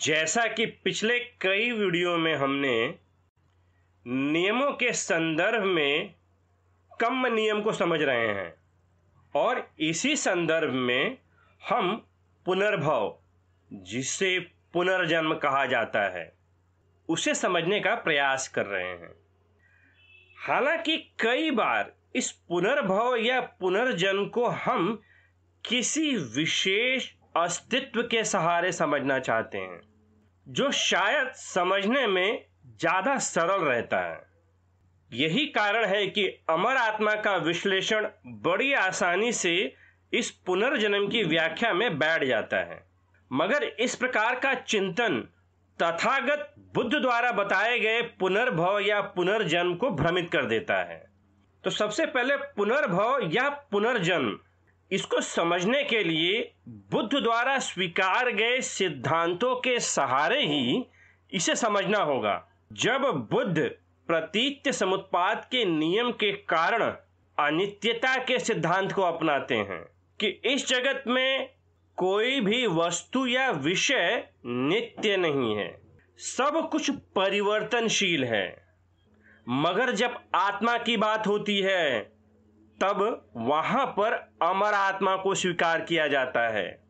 जैसा कि पिछले कई वीडियो में हमने नियमों के संदर्भ में कम नियम को समझ रहे हैं और इसी संदर्भ में हम पुनर्भव, जिसे पुनर्जन्म कहा जाता है, उसे समझने का प्रयास कर रहे हैं। हालाँकि कई बार इस पुनर्भव या पुनर्जन्म को हम किसी विशेष अस्तित्व के सहारे समझना चाहते हैं। जो शायद समझने में ज़्यादा सरल रहता है। यही कारण है कि अमर आत्मा का विश्लेषण बड़ी आसानी से इस पुनर्जन्म की व्याख्या में बैठ जाता है। मगर इस प्रकार का चिंतन तथागत बुद्ध द्वारा बताए गए पुनर्भव या पुनर्जन्म को भ्रमित कर देता है। तो सबसे पहले पुनर्भव या पुनर्जन्म इसको समझने के लिए बुद्ध द्वारा स्वीकार गए सिद्धांतों के सहारे ही इसे समझना होगा। जब बुद्ध प्रतीत्य समुत्पाद के नियम के कारण अनित्यता के सिद्धांत को अपनाते हैं कि इस जगत में कोई भी वस्तु या विषय नित्य नहीं है। सब कुछ परिवर्तनशील है। मगर जब आत्मा की बात होती है तब वहाँ पर अमर आत्मा को स्वीकार किया जाता है।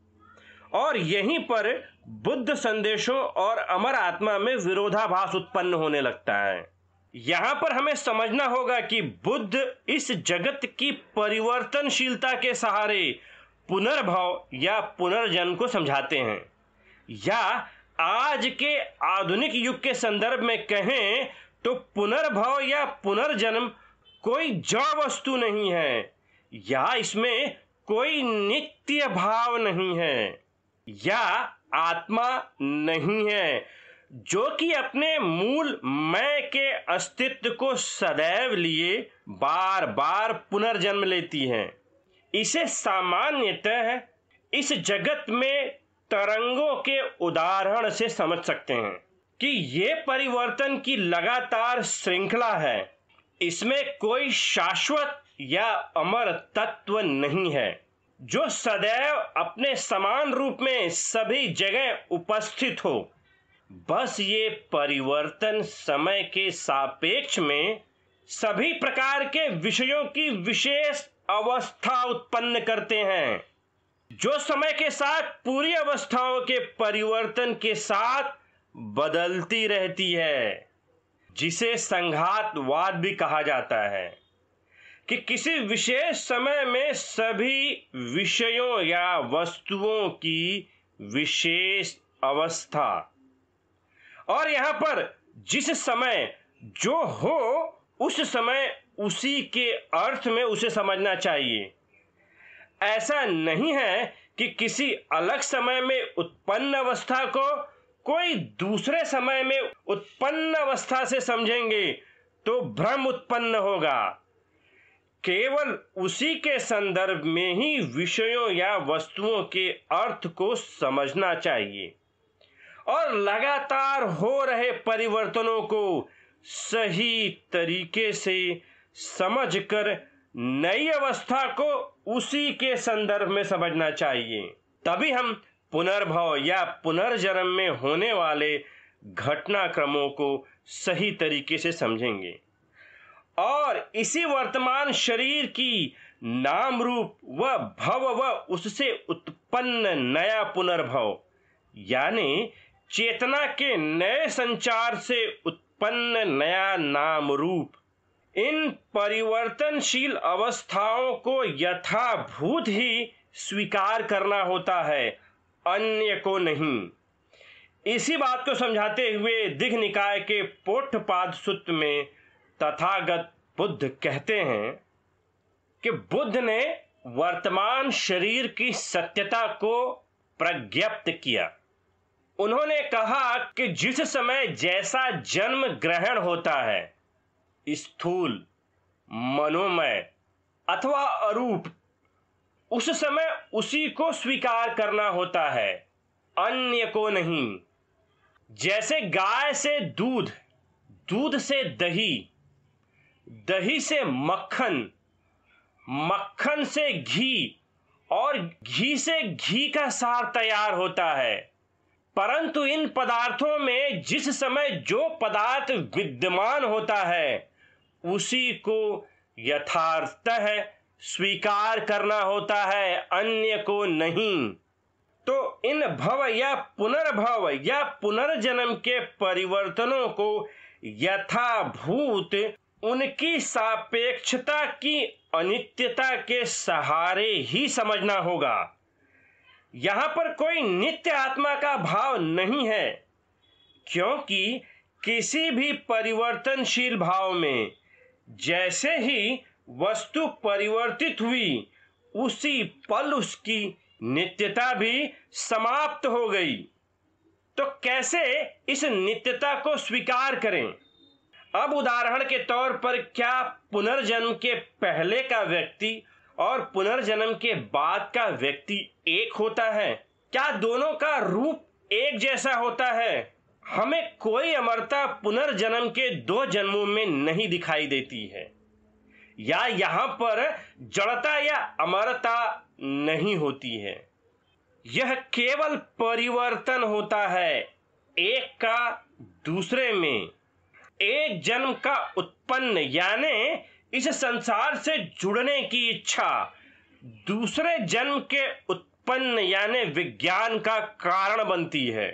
और यहीं पर बुद्ध संदेशों और अमर आत्मा में विरोधाभास उत्पन्न होने लगता है। यहाँ पर हमें समझना होगा कि बुद्ध इस जगत की परिवर्तनशीलता के सहारे पुनर्भव या पुनर्जन्म को समझाते हैं। या आज के आधुनिक युग के संदर्भ में कहें तो पुनर्भव या पुनर्जन्म कोई जड़ वस्तु नहीं है, या इसमें कोई नित्य भाव नहीं है, या आत्मा नहीं है, जो कि अपने मूल मैं के अस्तित्व को सदैव लिए बार बार पुनर्जन्म लेती है। इसे सामान्यतः इस जगत में तरंगों के उदाहरण से समझ सकते हैं कि ये परिवर्तन की लगातार श्रृंखला है। इसमें कोई शाश्वत या अमर तत्व नहीं है, जो सदैव अपने समान रूप में सभी जगह उपस्थित हो। बस ये परिवर्तन समय के सापेक्ष में सभी प्रकार के विषयों की विशेष अवस्था उत्पन्न करते हैं, जो समय के साथ पूरी अवस्थाओं के परिवर्तन के साथ बदलती रहती है। जिसे संघातवाद भी कहा जाता है, कि किसी विशेष समय में सभी विषयों या वस्तुओं की विशेष अवस्था। और यहाँ पर जिस समय जो हो, उस समय उसी के अर्थ में उसे समझना चाहिए। ऐसा नहीं है कि किसी अलग समय में उत्पन्न अवस्था को कोई दूसरे समय में उत्पन्न अवस्था से समझेंगे तो भ्रम उत्पन्न होगा। केवल उसी के संदर्भ में ही विषयों या वस्तुओं के अर्थ को समझना चाहिए। और लगातार हो रहे परिवर्तनों को सही तरीके से समझकर नई अवस्था को उसी के संदर्भ में समझना चाहिए। तभी हम पुनर्भव या पुनर्जन्म में होने वाले घटनाक्रमों को सही तरीके से समझेंगे। और इसी वर्तमान शरीर की नाम रूप व भव व उससे उत्पन्न नया पुनर्भव, यानी चेतना के नए संचार से उत्पन्न नया नाम रूप इन परिवर्तनशील अवस्थाओं को यथाभूत ही स्वीकार करना होता है। अन्य को नहीं। इसी बात को समझाते हुए दिघ निकाय के पोठपाद सूत्र में तथागत बुद्ध कहते हैं कि बुद्ध ने वर्तमान शरीर की सत्यता को प्रज्ञप्त किया। उन्होंने कहा कि जिस समय जैसा जन्म ग्रहण होता है, स्थूल, मनोमय अथवा अरूप उस समय उसी को स्वीकार करना होता है, अन्य को नहीं। जैसे गाय से दूध दूध से दही दही से मक्खन मक्खन से घी, और घी से घी का सार तैयार होता है। परंतु इन पदार्थों में जिस समय जो पदार्थ विद्यमान होता है, उसी को यथार्थतः स्वीकार करना होता है, अन्य को नहीं। तो इन भव या पुनर्भव या पुनर्जन्म के परिवर्तनों को यथाभूत उनकी सापेक्षता की अनित्यता के सहारे ही समझना होगा। यहाँ पर कोई नित्य आत्मा का भाव नहीं है, क्योंकि किसी भी परिवर्तनशील भाव में जैसे ही वस्तु परिवर्तित हुई। उसी पल उसकी नित्यता भी समाप्त हो गई। तो कैसे इस नित्यता को स्वीकार करें? अब उदाहरण के तौर पर क्या पुनर्जन्म के पहले का व्यक्ति और पुनर्जन्म के बाद का व्यक्ति एक होता है? क्या दोनों का रूप एक जैसा होता है? हमें कोई अमरता पुनर्जन्म के दो जन्मों में नहीं दिखाई देती है। या यहाँ पर जड़ता या अमरता नहीं होती है। यह केवल परिवर्तन होता है एक का दूसरे में। एक जन्म का उत्पन्न यानी इस संसार से जुड़ने की इच्छा, दूसरे जन्म के उत्पन्न यानी विज्ञान का कारण बनती है।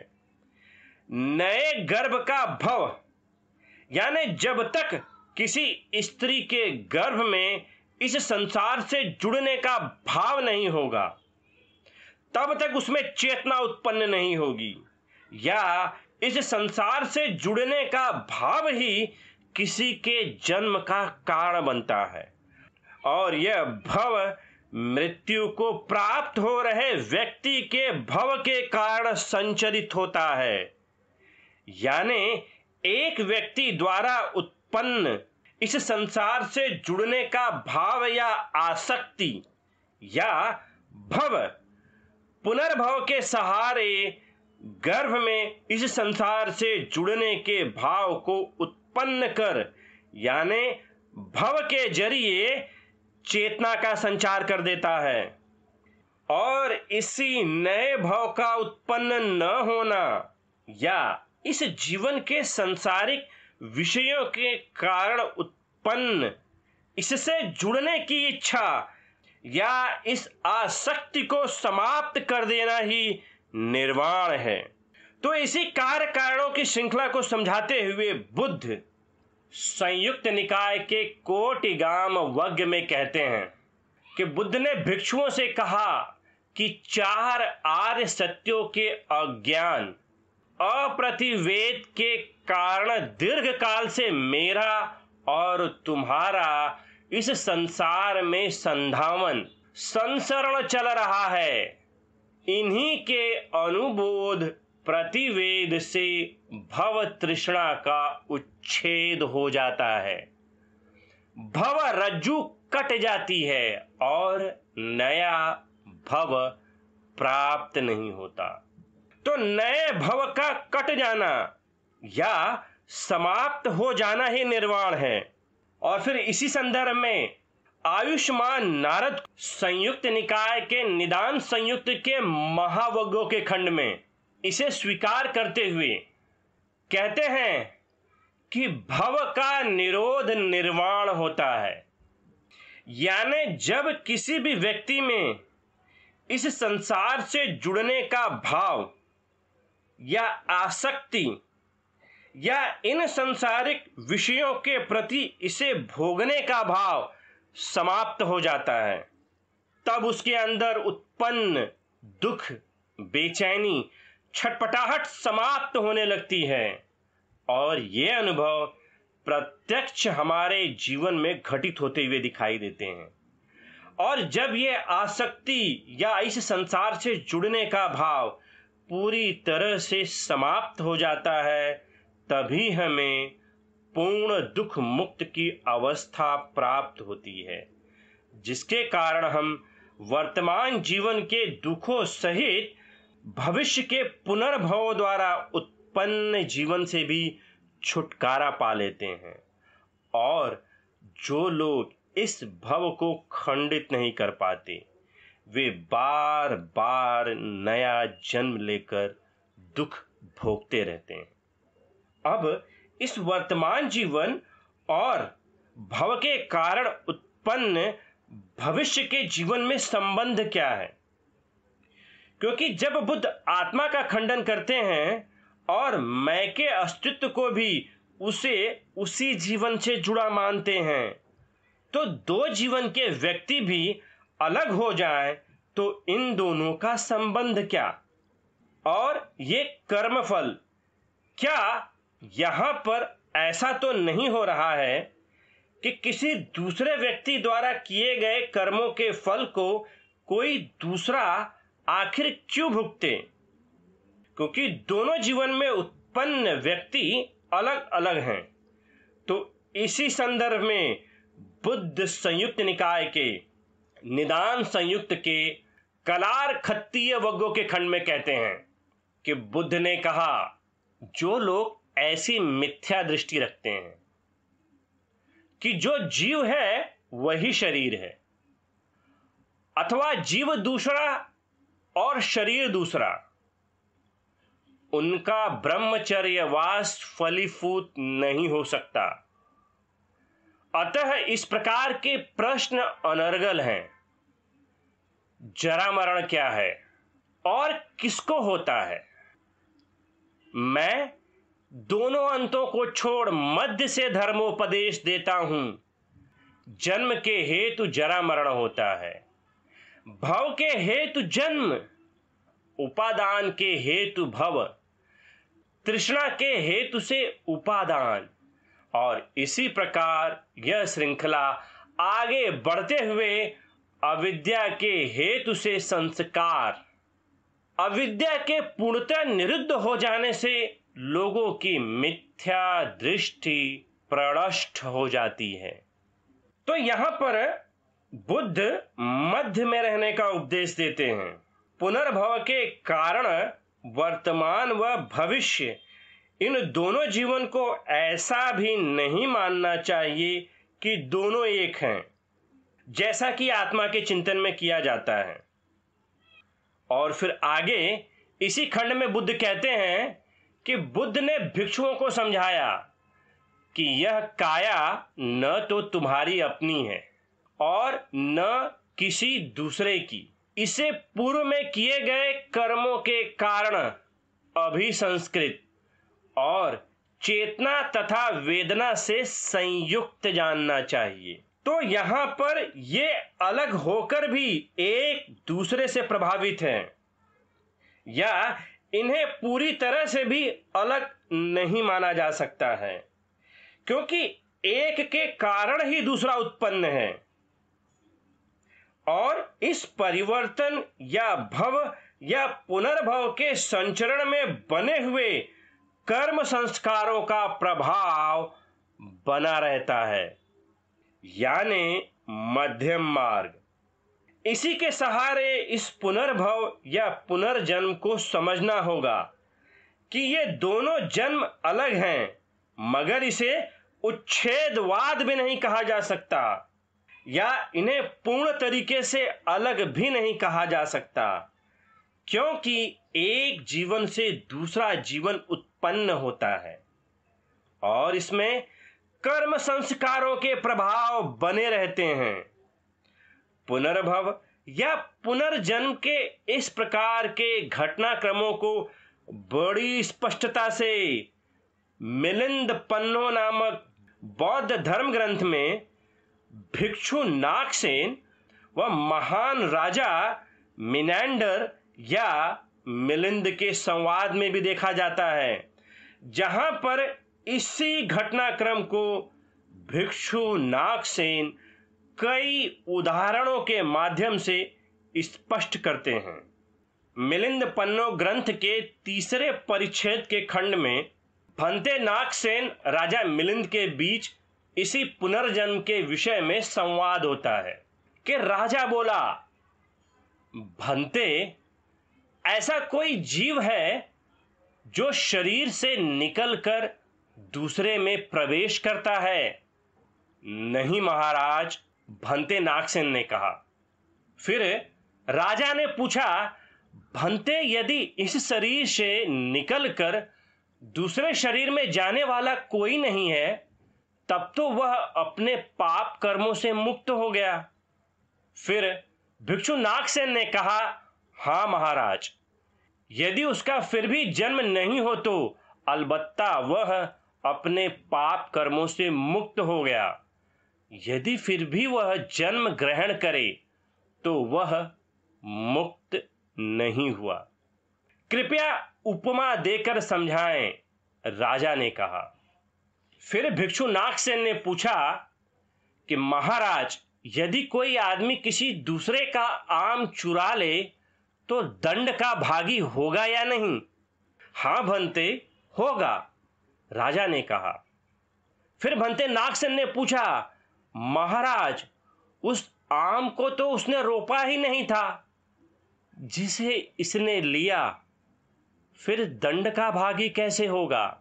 नए गर्भ का भव, यानी जब तक किसी स्त्री के गर्भ में इस संसार से जुड़ने का भाव नहीं होगा। तब तक उसमें चेतना उत्पन्न नहीं होगी। या इस संसार से जुड़ने का भाव ही किसी के जन्म का कारण बनता है। और यह भव मृत्यु को प्राप्त हो रहे व्यक्ति के भव के कारण संचरित होता है। यानी एक व्यक्ति द्वारा उत्पन्न इस संसार से जुड़ने का भाव या आसक्ति, या भव, पुनर्भव के सहारे, गर्भ में इस संसार से जुड़ने के भाव को उत्पन्न कर, यानी भव के ज़रिए चेतना का संचार कर देता है। और इसी नए भाव का उत्पन्न न होना, या इस जीवन के संसारिक विषयों के कारण उत्पन्न। इससे जुड़ने की इच्छा या इस आसक्ति को समाप्त कर देना ही निर्वाण है। तो इसी कार्य कारणों की श्रृंखला को समझाते हुए बुद्ध संयुक्त निकाय के कोटि गाम वज्ञ में कहते हैं कि बुद्ध ने भिक्षुओं से कहा कि चार आर्य सत्यों के अज्ञान अप्रतिवेद के कारण दीर्घ काल से मेरा और तुम्हारा इस संसार में संधावन, संसरण चल रहा है। इन्हीं के अनुबोध प्रतिवेद से भव तृष्णा का उच्छेद हो जाता है। भव रज्जु कट जाती है और नया भव प्राप्त नहीं होता। तो नए भव का कट जाना या समाप्त हो जाना ही निर्वाण है। और फिर इसी संदर्भ में आयुष्मान नारद संयुक्त निकाय के निदान संयुक्त के महावज्ञों के खंड में इसे स्वीकार करते हुए कहते हैं कि भव का निरोध निर्वाण होता है। यानी जब किसी भी व्यक्ति में इस संसार से जुड़ने का भाव या आसक्ति या इन संसारिक विषयों के प्रति इसे भोगने का भाव समाप्त हो जाता है। तब उसके अंदर उत्पन्न दुख, बेचैनी, छटपटाहट समाप्त होने लगती है और ये अनुभव प्रत्यक्ष हमारे जीवन में घटित होते हुए दिखाई देते हैं। और जब ये आसक्ति या इस संसार से जुड़ने का भाव पूरी तरह से समाप्त हो जाता है, तभी हमें पूर्ण दुख मुक्त की अवस्था प्राप्त होती है, जिसके कारण हम वर्तमान जीवन के दुखों सहित भविष्य के पुनर्भव द्वारा उत्पन्न जीवन से भी छुटकारा पा लेते हैं, और जो लोग इस भव को खंडित नहीं कर पाते। वे बार बार नया जन्म लेकर दुख भोगते रहते हैं। अब इस वर्तमान जीवन और भव के कारण उत्पन्न भविष्य के जीवन में संबंध क्या है? क्योंकि जब बुद्ध आत्मा का खंडन करते हैं और मैं के अस्तित्व को भी उसे उसी जीवन से जुड़ा मानते हैं तो दो जीवन के व्यक्ति भी अलग हो जाए तो इन दोनों का संबंध क्या? और ये कर्मफल, क्या यहाँ पर ऐसा तो नहीं हो रहा है कि किसी दूसरे व्यक्ति द्वारा किए गए कर्मों के फल को कोई दूसरा आखिर क्यों भुगते? क्योंकि दोनों जीवन में उत्पन्न व्यक्ति अलग अलग हैं। तो इसी संदर्भ में बुद्ध संयुक्त निकाय के निदान संयुक्त के कलार खत्तीय वग्गों के खंड में कहते हैं कि बुद्ध ने कहा, जो लोग ऐसी मिथ्या दृष्टि रखते हैं, कि जो जीव है, वही शरीर है। अथवा जीव दूसरा और शरीर दूसरा, उनका ब्रह्मचर्यवास फलीफूत नहीं हो सकता। अतः इस प्रकार के प्रश्न अनर्गल हैं। जरा मरण क्या है? और किसको होता है? मैं दोनों अंतों को छोड़ मध्य से धर्मोपदेश देता हूँ। जन्म के हेतु जरा मरण होता है। भव के हेतु जन्म, उपादान के हेतु भव, तृष्णा के हेतु से उपादान। और इसी प्रकार यह श्रृंखला आगे बढ़ते हुए अविद्या के हेतु से संस्कार, अविद्या के पूर्णतः निरुद्ध हो जाने से लोगों की मिथ्या दृष्टि प्रणष्ट हो जाती है। तो यहाँ पर बुद्ध मध्य में रहने का उपदेश देते हैं। पुनर्भव के कारण वर्तमान व भविष्य, इन दोनों जीवन को ऐसा भी नहीं मानना चाहिए कि दोनों एक हैं। जैसा कि आत्मा के चिंतन में किया जाता है। और फिर आगे, इसी खंड में बुद्ध कहते हैं कि बुद्ध ने भिक्षुओं को समझाया कि यह काया न तो तुम्हारी अपनी है और न किसी दूसरे की। इसे पूर्व में किए गए कर्मों के कारण अभिसंस्कृत और चेतना तथा वेदना से संयुक्त जानना चाहिए। तो यहाँ पर ये अलग होकर भी एक दूसरे से प्रभावित हैं। या इन्हें पूरी तरह से भी अलग नहीं माना जा सकता है, क्योंकि एक के कारण ही दूसरा उत्पन्न है। और इस परिवर्तन या भव या पुनर्भव के संचरण में बने हुए कर्म संस्कारों का प्रभाव बना रहता है। यानी मध्यम मार्ग। इसी के सहारे इस पुनर्भव या पुनर्जन्म को समझना होगा कि ये दोनों जन्म अलग हैं, मगर इसे उच्छेदवाद भी नहीं कहा जा सकता, या इन्हें पूर्ण तरीके से अलग भी नहीं कहा जा सकता, क्योंकि एक जीवन से दूसरा जीवन उत्पन्न होता है। और इसमें कर्म संस्कारों के प्रभाव बने रहते हैं। पुनर्भव या पुनर्जन्म के इस प्रकार के घटनाक्रमों को बड़ी स्पष्टता से मिलिंद पन्नो नामक बौद्ध धर्म ग्रंथ में भिक्षु नागसेन व महान राजा मिनेंडर या मिलिंद के संवाद में भी देखा जाता है, जहाँ पर इसी घटनाक्रम को भिक्षु नागसेन कई उदाहरणों के माध्यम से स्पष्ट करते हैं। मिलिंद पन्नो ग्रंथ के तीसरे परिच्छेद के खंड में, भंते नागसेन राजा मिलिंद के बीच इसी पुनर्जन्म के विषय में संवाद होता है, कि राजा बोला, भंते, ऐसा कोई जीव है जो शरीर से निकलकर दूसरे में प्रवेश करता है। नहीं महाराज, भंते नागसेन ने कहा। फिर राजा ने पूछा, भंते यदि इस शरीर से निकलकर दूसरे शरीर में जाने वाला कोई नहीं है, तब तो वह अपने पाप कर्मों से मुक्त हो गया। फिर भिक्षु नागसेन ने कहा, हाँ महाराज, यदि उसका फिर भी जन्म नहीं हो तो अलबत्ता वह अपने पाप कर्मों से मुक्त हो गया। यदि फिर भी वह जन्म ग्रहण करे तो वह मुक्त नहीं हुआ। कृपया उपमा देकर समझाएँ, राजा ने कहा। फिर भिक्षु नागसेन ने पूछा कि महाराज, यदि कोई आदमी किसी दूसरे का आम चुरा ले तो दंड का भागी होगा या नहीं? हाँ, भंते, होगा। राजा ने कहा। फिर भंते नागसेन ने पूछा, महाराज, उस आम को तो उसने रोपा ही नहीं था। जिसे इसने लिया, फिर दंड का भागी कैसे होगा?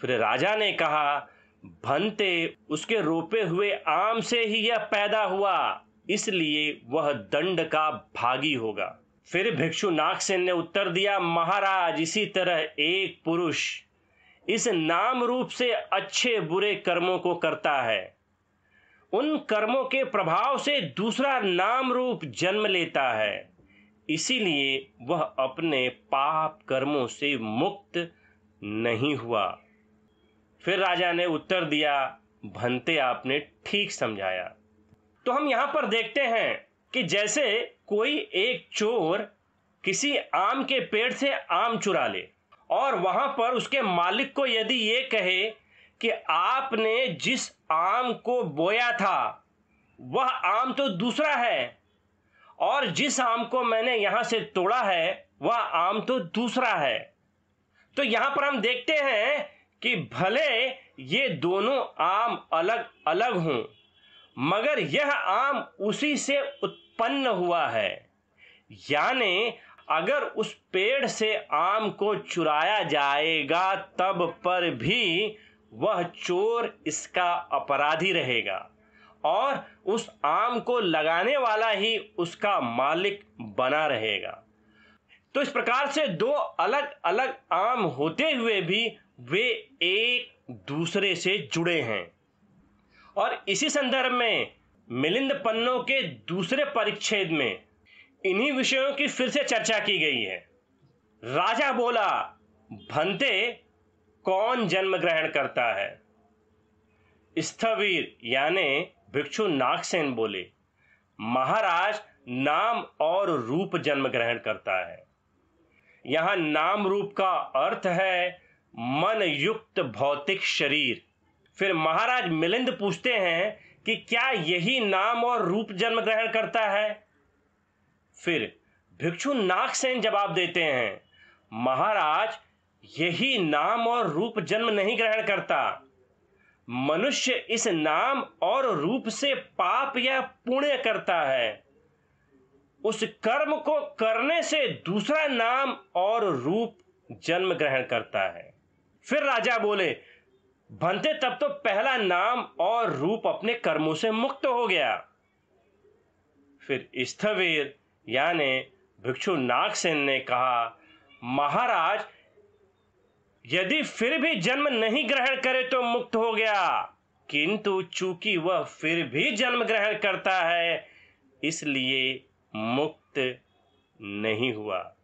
फिर राजा ने कहा, भंते, उसके रोपे हुए आम से ही यह पैदा हुआ, इसलिए वह दंड का भागी होगा। फिर भिक्षु नागसेन ने उत्तर दिया, महाराज, इसी तरह एक पुरुष इस नाम रूप से अच्छे बुरे कर्मों को करता है। उन कर्मों के प्रभाव से दूसरा नाम रूप जन्म लेता है। इसीलिए वह अपने पाप कर्मों से मुक्त नहीं हुआ। फिर राजा ने उत्तर दिया, भंते आपने ठीक समझाया। तो हम यहाँ पर देखते हैं कि जैसे कोई एक चोर किसी आम के पेड़ से आम चुरा ले और वहाँ पर उसके मालिक को यदि ये कहे कि आपने जिस आम को बोया था, वह आम तो दूसरा है, और जिस आम को मैंने यहाँ से तोड़ा है, वह आम तो दूसरा है। तो यहाँ पर हम देखते हैं कि भले ये दोनों आम अलग अलग हों, मगर यह आम उसी से उत्पन्न हुआ है। यानी अगर उस पेड़ से आम को चुराया जाएगा, तब पर भी वह चोर इसका अपराधी रहेगा। और उस आम को लगाने वाला ही उसका मालिक बना रहेगा। तो इस प्रकार से दो अलग अलग आम होते हुए भी वे एक दूसरे से जुड़े हैं। और इसी संदर्भ में मिलिंद पन्नों के दूसरे परिच्छेद में इन्हीं विषयों की फिर से चर्चा की गई है। राजा बोला, भंते, कौन जन्म ग्रहण करता है? स्थवीर, यानी भिक्षु नागसेन बोले, महाराज, नाम और रूप जन्म ग्रहण करता है। यहाँ नाम रूप का अर्थ है मन युक्त भौतिक शरीर। फिर महाराज मिलिंद पूछते हैं कि क्या यही नाम और रूप जन्म ग्रहण करता है? फिर भिक्षु नागसेन जवाब देते हैं, महाराज, यही नाम और रूप जन्म नहीं ग्रहण करता। मनुष्य इस नाम और रूप से पाप या पुण्य करता है। उस कर्म को करने से दूसरा नाम और रूप जन्म ग्रहण करता है। फिर राजा बोले, भंते, तब तो पहला नाम और रूप अपने कर्मों से मुक्त हो गया। फिर स्थवीर यानी भिक्षु नागसेन ने कहा, महाराज, यदि फिर भी जन्म नहीं ग्रहण करे तो मुक्त हो गया। किंतु चूँकि वह फिर भी जन्म ग्रहण करता है, इसलिए मुक्त नहीं हुआ।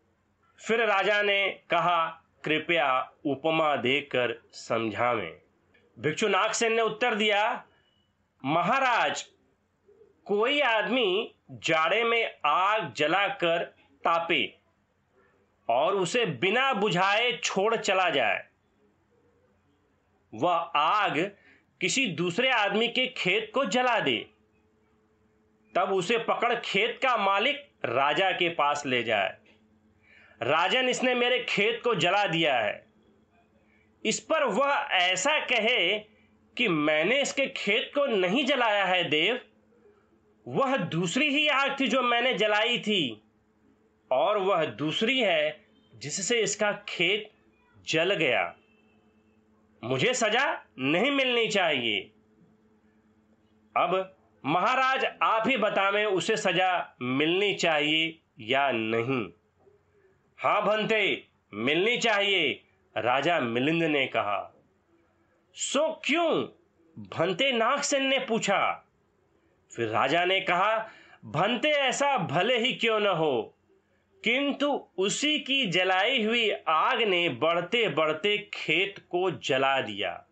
फिर राजा ने कहा, कृपया उपमा देकर समझावें। भिक्षु नागसेन ने उत्तर दिया, महाराज, कोई आदमी जाड़े में आग जलाकर तापे और उसे बिना बुझाए छोड़ चला जाए। वह आग किसी दूसरे आदमी के खेत को जला दे। तब उसे पकड़ खेत का मालिक राजा के पास ले जाए। राजन, इसने मेरे खेत को जला दिया है। इस पर वह ऐसा कहे कि मैंने इसके खेत को नहीं जलाया है, देव। वह दूसरी ही आग थी जो मैंने जलाई थी। और वह दूसरी है जिससे इसका खेत जल गया। मुझे सजा नहीं मिलनी चाहिए। अब महाराज आप ही बतावें उसे सजा मिलनी चाहिए या नहीं? हाँ भंते, मिलनी चाहिए, राजा मिलिंद ने कहा। सो क्यों? भंते नागसेन ने पूछा। फिर राजा ने कहा, भंते ऐसा भले ही क्यों न हो। किंतु उसी की जलाई हुई आग ने बढ़ते बढ़ते खेत को जला दिया।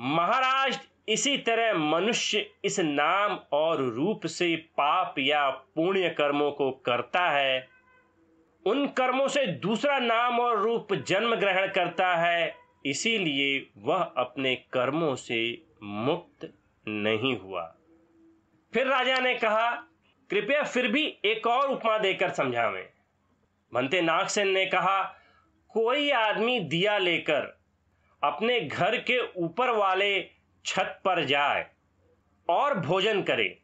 महाराज, इसी तरह मनुष्य इस नाम और रूप से पाप या पुण्य कर्मों को करता है। उन कर्मों से दूसरा नाम और रूप जन्म ग्रहण करता है। इसीलिए वह अपने कर्मों से मुक्त नहीं हुआ। फिर राजा ने कहा, कृपया फिर भी एक और उपमा देकर समझावें। भंते नागसेन ने कहा, कोई आदमी दिया लेकर अपने घर के ऊपर वाले छत पर जाए और भोजन करे,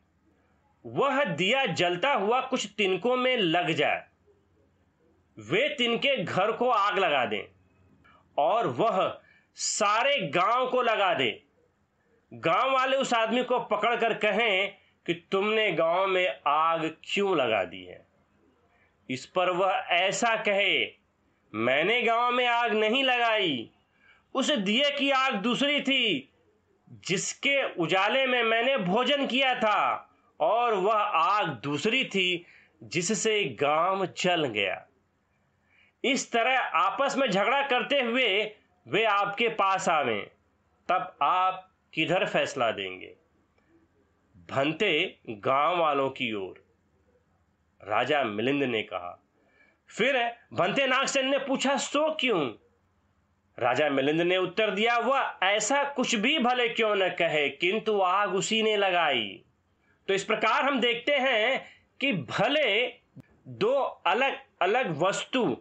वह दिया जलता हुआ कुछ तिनकों में लग जाए। वे तिनके घर को आग लगा दें और वह सारे गाँव को लगा दे। गाँव वाले उस आदमी को पकड़कर कहें कि तुमने गाँव में आग क्यों लगा दी है? इस पर वह ऐसा कहे, मैंने गाँव में आग नहीं लगाई। उस दिए की आग दूसरी थी, जिसके उजाले में मैंने भोजन किया था, और वह आग दूसरी थी, जिससे गाँव जल गया। इस तरह आपस में झगड़ा करते हुए वे आपके पास आवे। तब आप किधर फैसला देंगे? भंते गाँव वालों की ओर। राजा मिलिंद ने कहा, फिर भंते नागसेन ने पूछा, सो क्यों? राजा मिलिंद ने उत्तर दिया, वह ऐसा कुछ भी भले क्यों न कहे, किंतु आग उसी ने लगाई। तो इस प्रकार हम देखते हैं कि भले दो अलग अलग वस्तु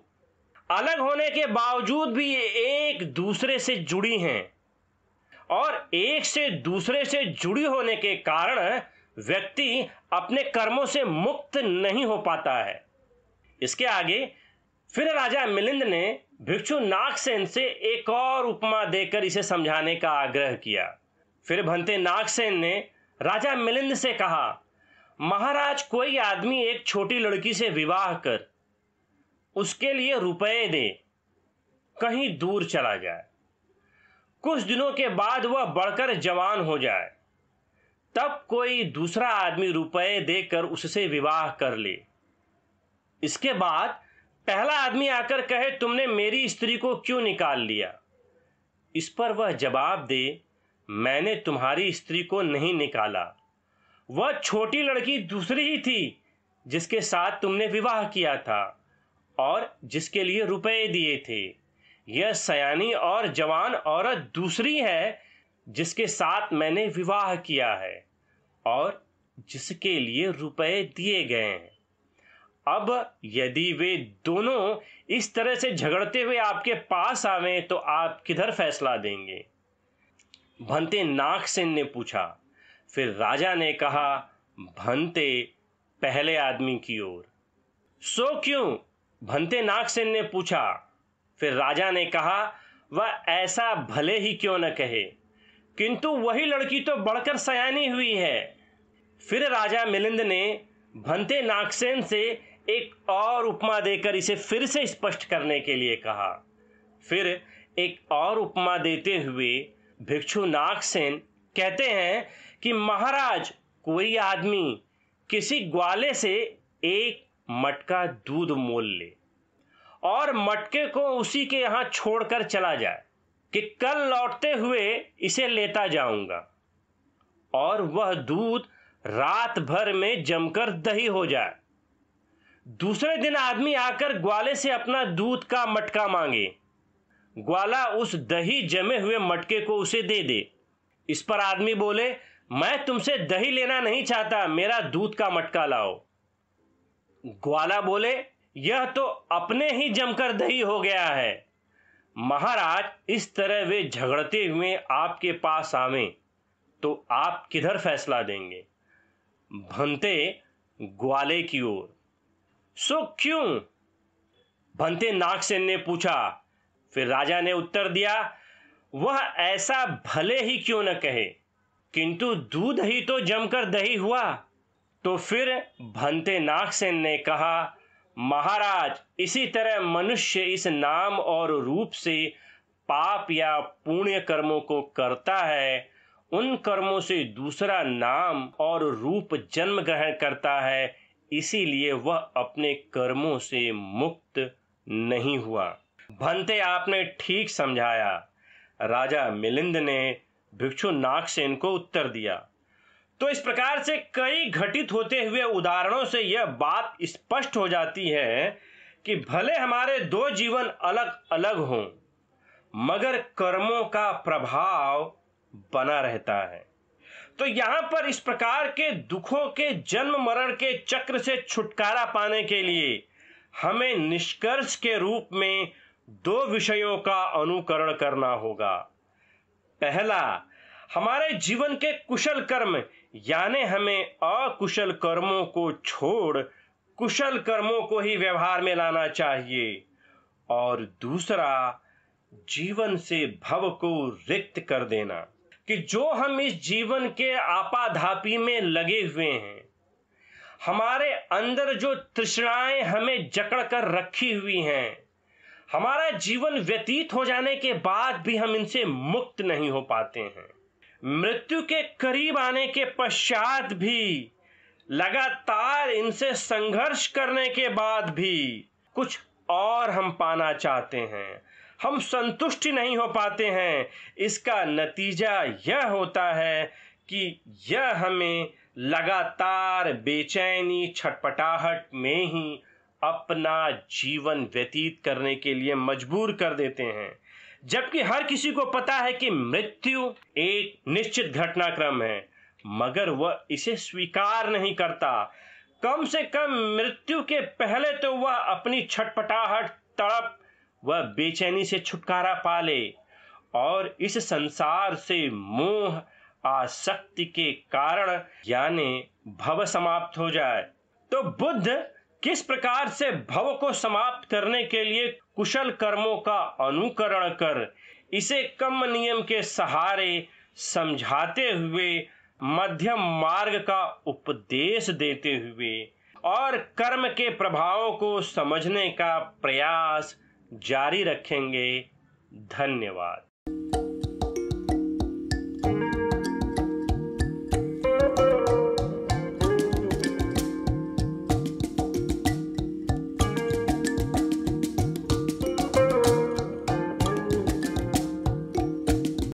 अलग होने के बावजूद भी एक दूसरे से जुड़ी हैं। और एक से दूसरे से जुड़ी होने के कारण व्यक्ति अपने कर्मों से मुक्त नहीं हो पाता है। इसके आगे, फिर राजा मिलिंद ने भिक्षु नागसेन से एक और उपमा देकर इसे समझाने का आग्रह किया। फिर भंते नागसेन ने राजा मिलिंद से कहा, महाराज, कोई आदमी एक छोटी लड़की से विवाह कर, उसके लिए रुपए दे, कहीं दूर चला जाए। कुछ दिनों के बाद वह बढ़कर जवान हो जाए। तब कोई दूसरा आदमी रुपए देकर उससे विवाह कर ले। इसके बाद पहला आदमी आकर कहे, तुमने मेरी स्त्री को क्यों निकाल लिया? इस पर वह जवाब दे, मैंने तुम्हारी स्त्री को नहीं निकाला। वह छोटी लड़की दूसरी ही थी, जिसके साथ तुमने विवाह किया था और जिसके लिए रुपए दिए थे। यह सयानी और जवान औरत दूसरी है जिसके साथ मैंने विवाह किया है और जिसके लिए रुपए दिए गए हैं। अब यदि वे दोनों इस तरह से झगड़ते हुए आपके पास आवे तो आप किधर फैसला देंगे? भंते नागसेन ने पूछा। फिर राजा ने कहा, भंते, पहले आदमी की ओर। सो क्यों? भंते नागसेन ने पूछा। फिर राजा ने कहा, वह ऐसा भले ही क्यों न कहे, किंतु वही लड़की तो बढ़कर सयानी हुई है। फिर राजा मिलिंद ने भंते नागसेन से एक और उपमा देकर इसे फिर से स्पष्ट करने के लिए कहा। फिर एक और उपमा देते हुए भिक्षु नागसेन कहते हैं कि, महाराज, कोई आदमी किसी ग्वाले से एक मटका दूध मोल ले। और मटके को उसी के यहाँ छोड़कर चला जाए कि कल लौटते हुए इसे लेता जाऊँगा। और वह दूध रात भर में जमकर दही हो जाए। दूसरे दिन आदमी आकर ग्वाले से अपना दूध का मटका मांगे। ग्वाला उस दही जमे हुए मटके को उसे दे दे। इस पर आदमी बोले, मैं तुमसे दही लेना नहीं चाहता, मेरा दूध का मटका लाओ। ग्वाला बोले यह तो अपने ही जमकर दही हो गया है। महाराज, इस तरह वे झगड़ते हुए आपके पास आवे तो आप किधर फैसला देंगे? भंते ग्वाले की ओर। सो क्यों? भंते नागसेन ने पूछा। फिर राजा ने उत्तर दिया, वह ऐसा भले ही क्यों न कहे, किंतु दूध ही तो जमकर दही हुआ। तो फिर भंते नागसेन ने कहा महाराज, इसी तरह मनुष्य इस नाम और रूप से पाप या पुण्य कर्मों को करता है, उन कर्मों से दूसरा नाम और रूप जन्म ग्रहण करता है, इसीलिए वह अपने कर्मों से मुक्त नहीं हुआ। भंते, आपने ठीक समझाया। राजा मिलिंद ने भिक्षु नागसेन को उत्तर दिया। तो इस प्रकार से कई घटित होते हुए उदाहरणों से यह बात स्पष्ट हो जाती है कि भले हमारे दो जीवन अलग अलग हों, मगर कर्मों का प्रभाव बना रहता है। तो यहाँ पर इस प्रकार के दुखों के जन्म मरण के चक्र से छुटकारा पाने के लिए हमें निष्कर्ष के रूप में दो विषयों का अनुकरण करना होगा। पहला, हमारे जीवन के कुशल कर्म यानी हमें अकुशल कर्मों को छोड़, कुशल कर्मों को ही व्यवहार में लाना चाहिए। और दूसरा, जीवन से भव को रिक्त कर देना, कि जो हम इस जीवन के आपाधापी में लगे हुए हैं, हमारे अंदर जो तृष्णाएँ हमें जकड़ कर रखी हुई हैं, हमारा जीवन व्यतीत हो जाने के बाद भी हम इनसे मुक्त नहीं हो पाते हैं। मृत्यु के करीब आने के पश्चात भी, लगातार इनसे संघर्ष करने के बाद भी कुछ और हम पाना चाहते हैं। हम संतुष्टि नहीं हो पाते हैं। इसका नतीजा यह होता है कि यह हमें लगातार बेचैनी, छटपटाहट में ही अपना जीवन व्यतीत करने के लिए मजबूर कर देते हैं। जबकि हर किसी को पता है कि मृत्यु एक निश्चित घटनाक्रम है, मगर वह इसे स्वीकार नहीं करता। कम से कम मृत्यु के पहले तो वह अपनी छटपटाहट, तड़प वह बेचैनी से छुटकारा पा ले, और इस संसार से मोह, आसक्ति के कारण, यानी भव समाप्त हो जाए। तो बुद्ध किस प्रकार से भव को समाप्त करने के लिए कुशल कर्मों का अनुकरण कर, इसे कम नियम के सहारे समझाते हुए, मध्यम मार्ग का उपदेश देते हुए और कर्म के प्रभावों को समझने का प्रयास जारी रखेंगे। धन्यवाद।